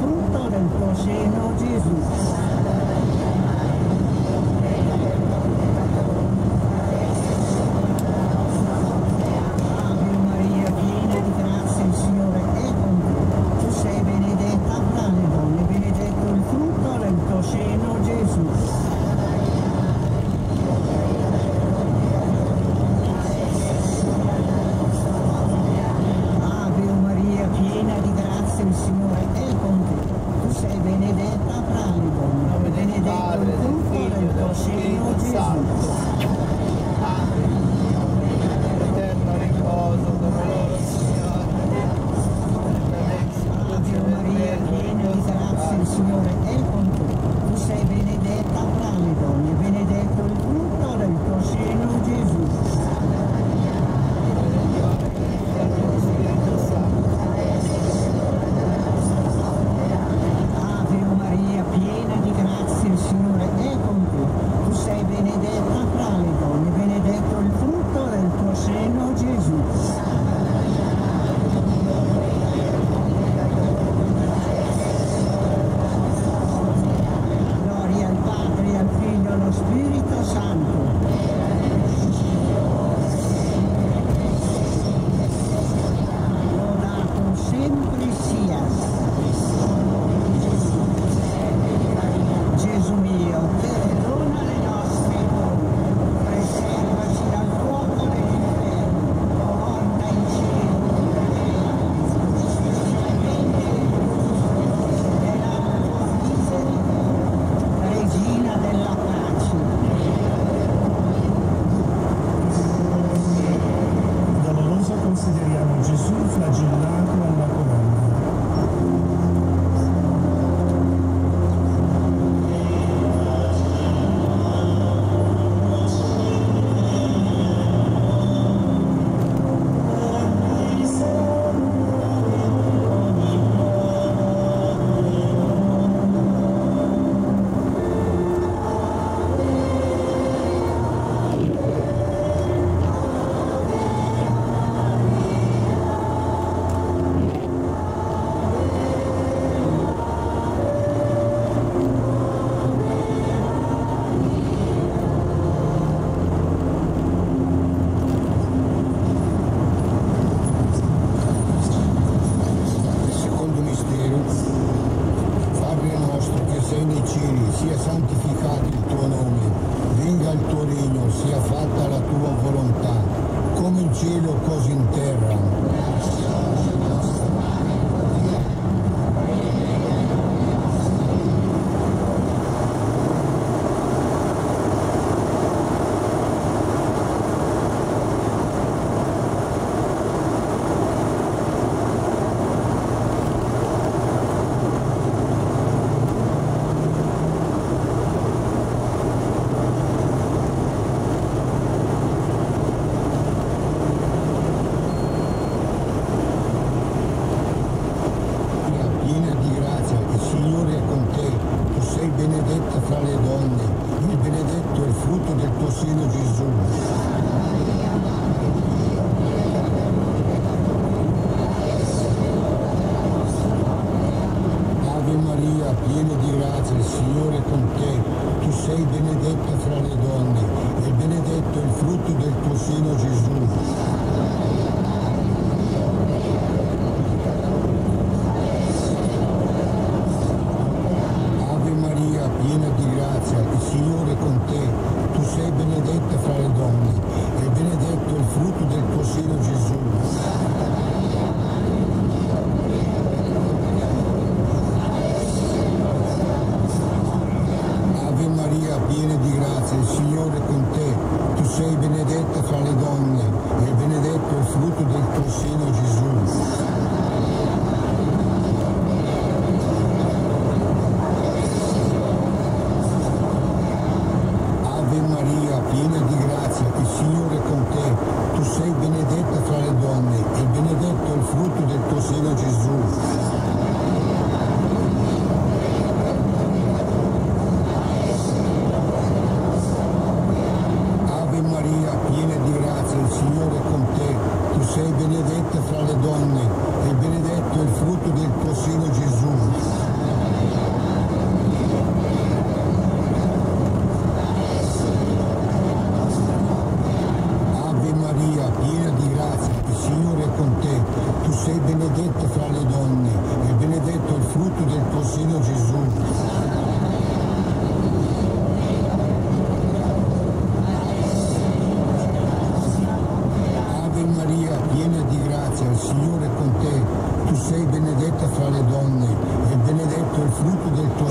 fruto del Coseno Jesús. 日より冷え3.3 frutto del tuo seno Gesù. Ave Maria, piena di grazia, il Signore è con te, tu sei benedetta fra le donne e benedetto è il frutto del tuo seno Gesù. sei benedetta fra le donne e benedetto il frutto del tuo seno Gesù. Benedetto il frutto del tuo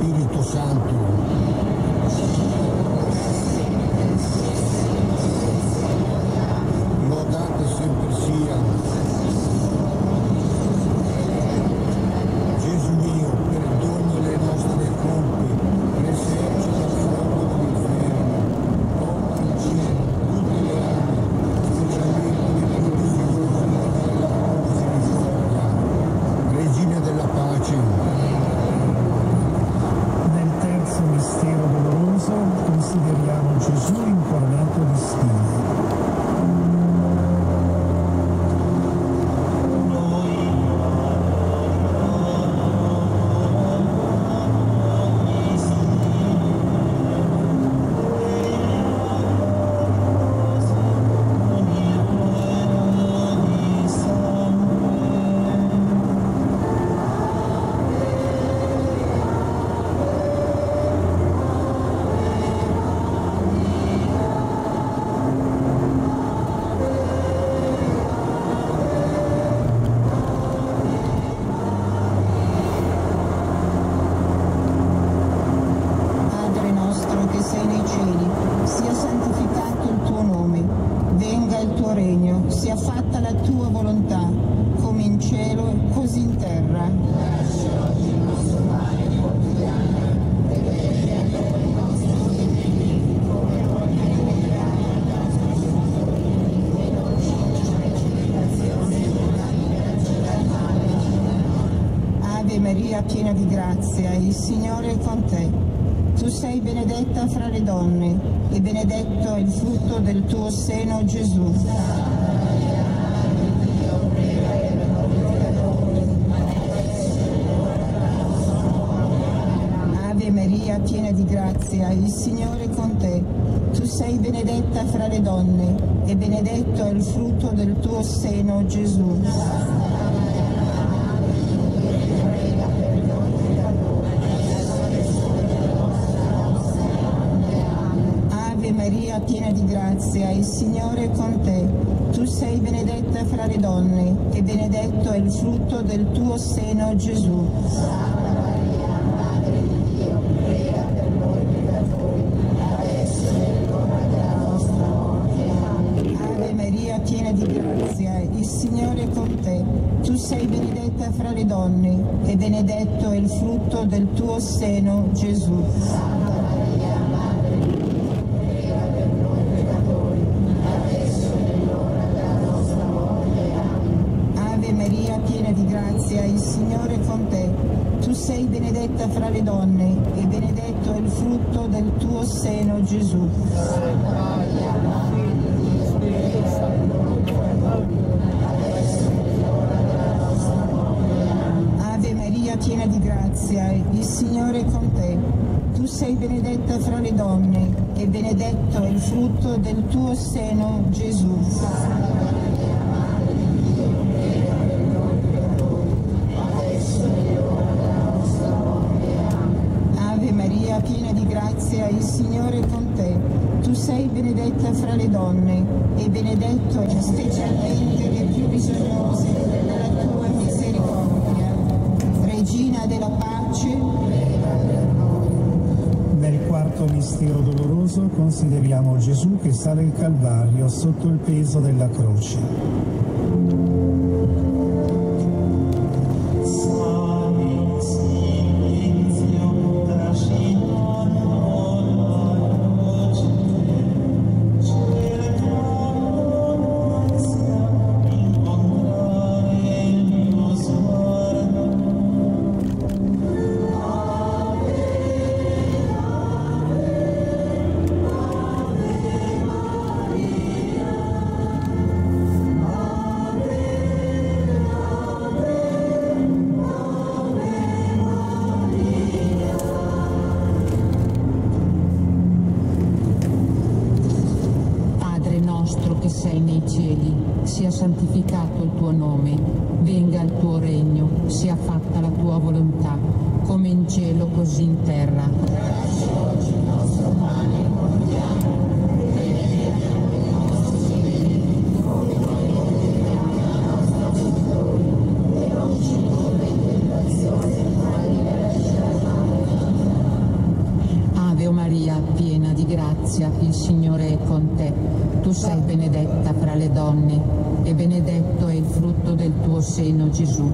Spirito Santo. Maria, piena di grazia, il Signore è con te. Tu sei benedetta fra le donne e benedetto è il frutto del tuo seno, Gesù. Ave Maria, piena di grazia, il Signore è con te. Tu sei benedetta fra le donne e benedetto è il frutto del tuo seno, Gesù. Maria, piena di grazia, il Signore è con te. Tu sei benedetta fra le donne e benedetto è il frutto del tuo seno, Gesù. Ave Maria, piena di grazia, il Signore è con te. Tu sei benedetta fra le donne e benedetto è il frutto del tuo seno, Gesù. Ave sei benedetta fra le donne e benedetto è il frutto del tuo seno, Gesù. Ave Maria, piena di grazia, il Signore è con te. Tu sei benedetta fra le donne e benedetto è il frutto del tuo seno, Gesù. Grazia, il Signore è con te. Tu sei benedetta fra le donne e benedetto specialmente le più bisognose della tua misericordia. Regina della pace, Nel quarto mistero doloroso consideriamo Gesù che sale il Calvario sotto il peso della croce. Tuo nome, venga il tuo regno, sia fatta la tua volontà, come in cielo così in terra. Ave Maria, piena di grazia, il Signore è con te. Tu sei benedetta fra le donne e benedetto è il frutto del tuo seno, Gesù.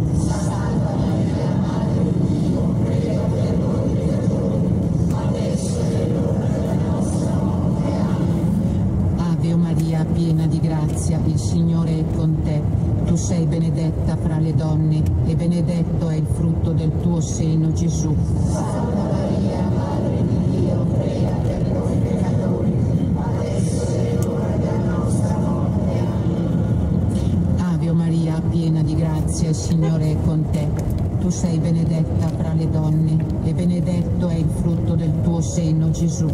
Ave Maria, piena di grazia, il Signore è con te. Tu sei benedetta fra le donne e benedetto è il frutto del tuo seno, Gesù. Signore è con te. Tu sei benedetta fra le donne e benedetto è il frutto del tuo seno, Gesù.